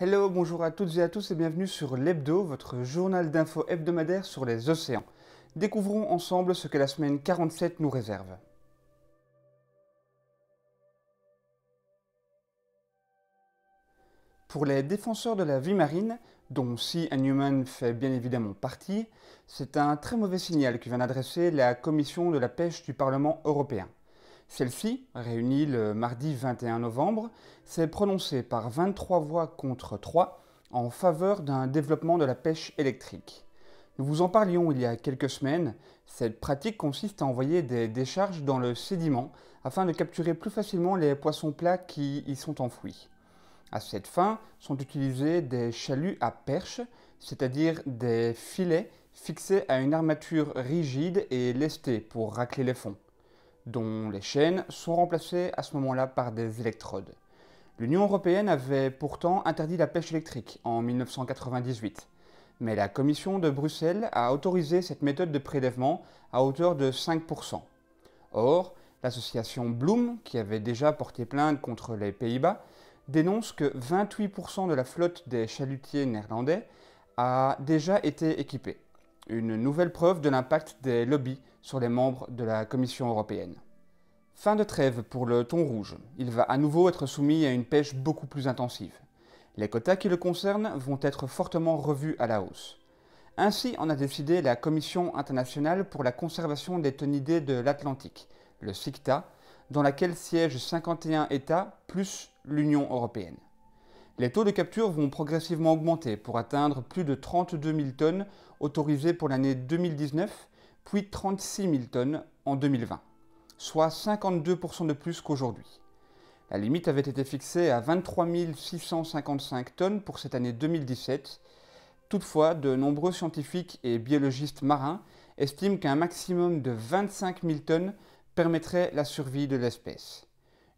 Hello, bonjour à toutes et à tous et bienvenue sur l'Hebdo, votre journal d'infos hebdomadaire sur les océans. Découvrons ensemble ce que la semaine 47 nous réserve. Pour les défenseurs de la vie marine, dont Sea Human fait bien évidemment partie, c'est un très mauvais signal que vient d'adresser la Commission de la pêche du Parlement européen. Celle-ci, réunie le mardi 21 novembre, s'est prononcée par 23 voix contre 3 en faveur d'un développement de la pêche électrique. Nous vous en parlions il y a quelques semaines, cette pratique consiste à envoyer des décharges dans le sédiment afin de capturer plus facilement les poissons plats qui y sont enfouis. À cette fin sont utilisés des chaluts à perche, c'est-à-dire des filets fixés à une armature rigide et lestée pour racler les fonds dont les chaînes sont remplacées à ce moment-là par des électrodes. L'Union européenne avait pourtant interdit la pêche électrique en 1998, mais la Commission de Bruxelles a autorisé cette méthode de prélèvement à hauteur de 5%. Or, l'association Bloom, qui avait déjà porté plainte contre les Pays-Bas, dénonce que 28% de la flotte des chalutiers néerlandais a déjà été équipée. Une nouvelle preuve de l'impact des lobbies sur les membres de la Commission européenne. Fin de trêve pour le thon rouge. Il va à nouveau être soumis à une pêche beaucoup plus intensive. Les quotas qui le concernent vont être fortement revus à la hausse. Ainsi en a décidé la Commission internationale pour la conservation des tonidés de l'Atlantique, le CICTA, dans laquelle siègent 51 États plus l'Union européenne. Les taux de capture vont progressivement augmenter pour atteindre plus de 32 000 tonnes autorisées pour l'année 2019 puis 36 000 tonnes en 2020, soit 52% de plus qu'aujourd'hui. La limite avait été fixée à 23 655 tonnes pour cette année 2017. Toutefois, de nombreux scientifiques et biologistes marins estiment qu'un maximum de 25 000 tonnes permettrait la survie de l'espèce.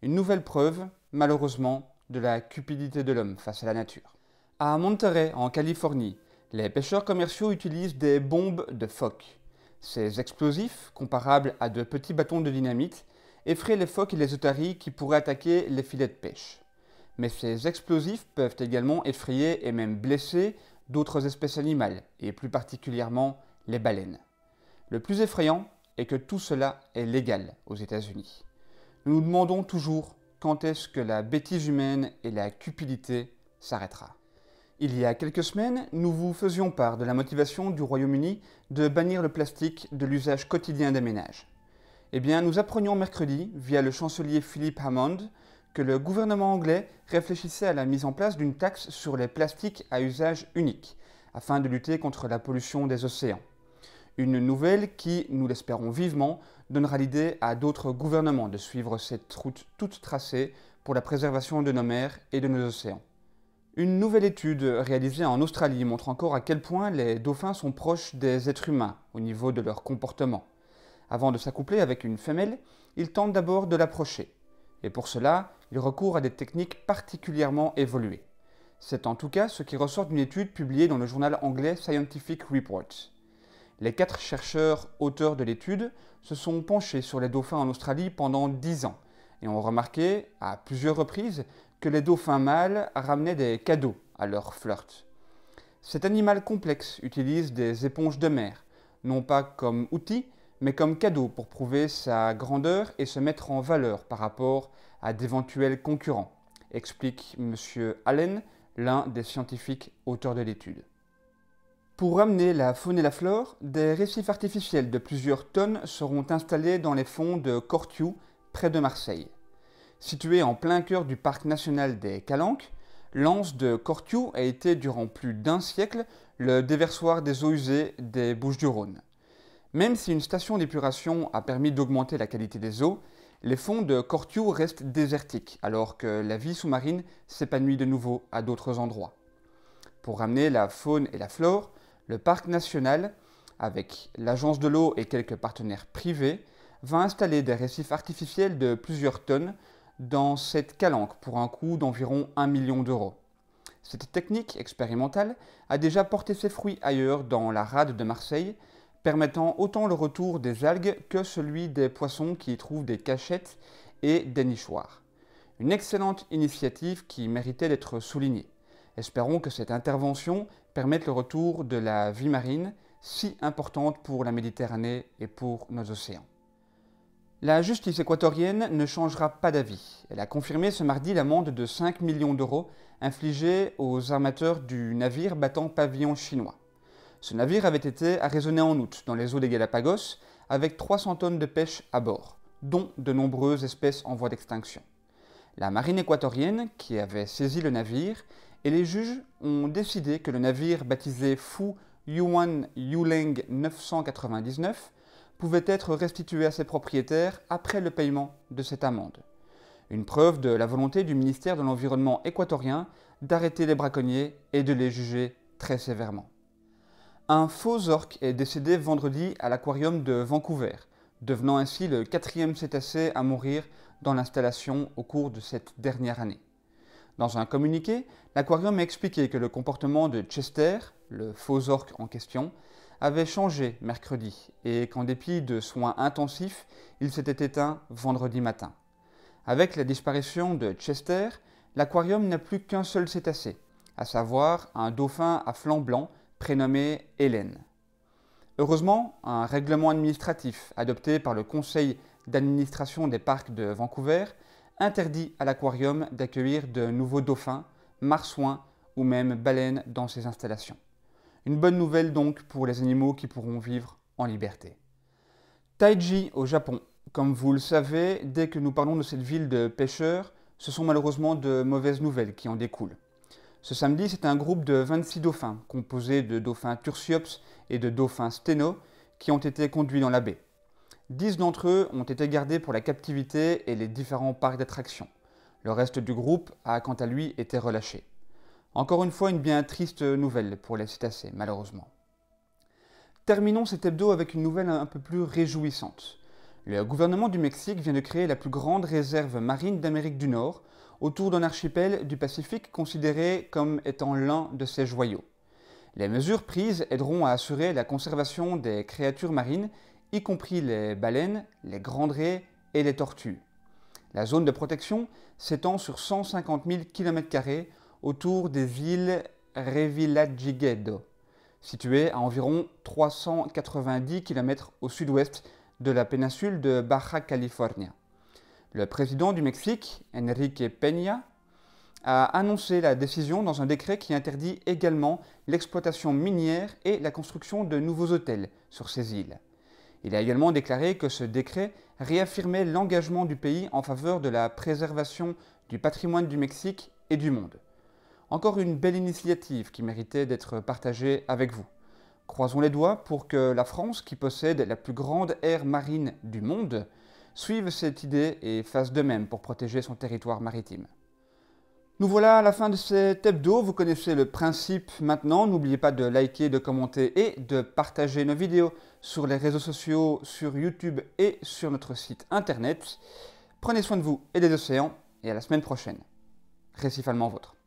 Une nouvelle preuve, malheureusement, de la cupidité de l'homme face à la nature. À Monterey, en Californie, les pêcheurs commerciaux utilisent des bombes de phoques. Ces explosifs, comparables à de petits bâtons de dynamite, effraient les phoques et les otaries qui pourraient attaquer les filets de pêche. Mais ces explosifs peuvent également effrayer et même blesser d'autres espèces animales, et plus particulièrement les baleines. Le plus effrayant est que tout cela est légal aux États-Unis. Nous nous demandons toujours quand est-ce que la bêtise humaine et la cupidité s'arrêtera? Il y a quelques semaines, nous vous faisions part de la motivation du Royaume-Uni de bannir le plastique de l'usage quotidien des ménages. Eh bien, nous apprenions mercredi, via le chancelier Philip Hammond, que le gouvernement anglais réfléchissait à la mise en place d'une taxe sur les plastiques à usage unique, afin de lutter contre la pollution des océans. Une nouvelle qui, nous l'espérons vivement, donnera l'idée à d'autres gouvernements de suivre cette route toute tracée pour la préservation de nos mers et de nos océans. Une nouvelle étude réalisée en Australie montre encore à quel point les dauphins sont proches des êtres humains au niveau de leur comportement. Avant de s'accoupler avec une femelle, ils tentent d'abord de l'approcher. Et pour cela, ils recourent à des techniques particulièrement évoluées. C'est en tout cas ce qui ressort d'une étude publiée dans le journal anglais Scientific Reports. Les quatre chercheurs auteurs de l'étude se sont penchés sur les dauphins en Australie pendant dix ans et ont remarqué à plusieurs reprises que les dauphins mâles ramenaient des cadeaux à leur flirt. Cet animal complexe utilise des éponges de mer, non pas comme outil, mais comme cadeau pour prouver sa grandeur et se mettre en valeur par rapport à d'éventuels concurrents, explique M. Allen, l'un des scientifiques auteurs de l'étude. Pour ramener la faune et la flore, des récifs artificiels de plusieurs tonnes seront installés dans les fonds de Cortiou, près de Marseille. Situé en plein cœur du parc national des Calanques, l'anse de Cortiou a été durant plus d'un siècle le déversoir des eaux usées des Bouches-du-Rhône. Même si une station d'épuration a permis d'augmenter la qualité des eaux, les fonds de Cortiou restent désertiques alors que la vie sous-marine s'épanouit de nouveau à d'autres endroits. Pour ramener la faune et la flore, le parc national, avec l'agence de l'eau et quelques partenaires privés, va installer des récifs artificiels de plusieurs tonnes dans cette calanque pour un coût d'environ 1 million d'euros. Cette technique expérimentale a déjà porté ses fruits ailleurs dans la rade de Marseille, permettant autant le retour des algues que celui des poissons qui y trouvent des cachettes et des nichoirs. Une excellente initiative qui méritait d'être soulignée. Espérons que cette intervention permette le retour de la vie marine, si importante pour la Méditerranée et pour nos océans. La justice équatorienne ne changera pas d'avis. Elle a confirmé ce mardi l'amende de 5 millions d'euros infligée aux armateurs du navire battant pavillon chinois. Ce navire avait été arraisonné en août dans les eaux des Galapagos avec 300 tonnes de pêche à bord, dont de nombreuses espèces en voie d'extinction. La marine équatorienne, qui avait saisi le navire, et les juges ont décidé que le navire baptisé Fu Yuan Yuleng 999 pouvait être restitué à ses propriétaires après le paiement de cette amende. Une preuve de la volonté du ministère de l'Environnement équatorien d'arrêter les braconniers et de les juger très sévèrement. Un faux orque est décédé vendredi à l'aquarium de Vancouver, devenant ainsi le quatrième cétacé à mourir dans l'installation au cours de cette dernière année. Dans un communiqué, l'aquarium a expliqué que le comportement de Chester, le faux orque en question, avait changé mercredi et qu'en dépit de soins intensifs, il s'était éteint vendredi matin. Avec la disparition de Chester, l'aquarium n'a plus qu'un seul cétacé, à savoir un dauphin à flanc blanc prénommé Hélène. Heureusement, un règlement administratif adopté par le Conseil d'administration des parcs de Vancouver interdit à l'aquarium d'accueillir de nouveaux dauphins, marsouins ou même baleines dans ses installations. Une bonne nouvelle donc pour les animaux qui pourront vivre en liberté. Taiji au Japon. Comme vous le savez, dès que nous parlons de cette ville de pêcheurs, ce sont malheureusement de mauvaises nouvelles qui en découlent. Ce samedi, c'est un groupe de 26 dauphins, composé de dauphins Tursiops et de dauphins Steno, qui ont été conduits dans la baie. Dix d'entre eux ont été gardés pour la captivité et les différents parcs d'attractions. Le reste du groupe a quant à lui été relâché. Encore une fois, une bien triste nouvelle pour les cétacés, malheureusement. Terminons cet hebdo avec une nouvelle un peu plus réjouissante. Le gouvernement du Mexique vient de créer la plus grande réserve marine d'Amérique du Nord, autour d'un archipel du Pacifique considéré comme étant l'un de ses joyaux. Les mesures prises aideront à assurer la conservation des créatures marines, y compris les baleines, les grandes raies et les tortues. La zone de protection s'étend sur 150 000 km autour des îles Revillagigedo, situées à environ 390 km au sud-ouest de la péninsule de Baja California. Le président du Mexique, Enrique Peña, a annoncé la décision dans un décret qui interdit également l'exploitation minière et la construction de nouveaux hôtels sur ces îles. Il a également déclaré que ce décret réaffirmait l'engagement du pays en faveur de la préservation du patrimoine du Mexique et du monde. Encore une belle initiative qui méritait d'être partagée avec vous. Croisons les doigts pour que la France, qui possède la plus grande aire marine du monde, suive cette idée et fasse de même pour protéger son territoire maritime. Nous voilà à la fin de cet hebdo, vous connaissez le principe maintenant, n'oubliez pas de liker, de commenter et de partager nos vidéos sur les réseaux sociaux, sur YouTube et sur notre site internet. Prenez soin de vous et des océans et à la semaine prochaine. Récif vôtre.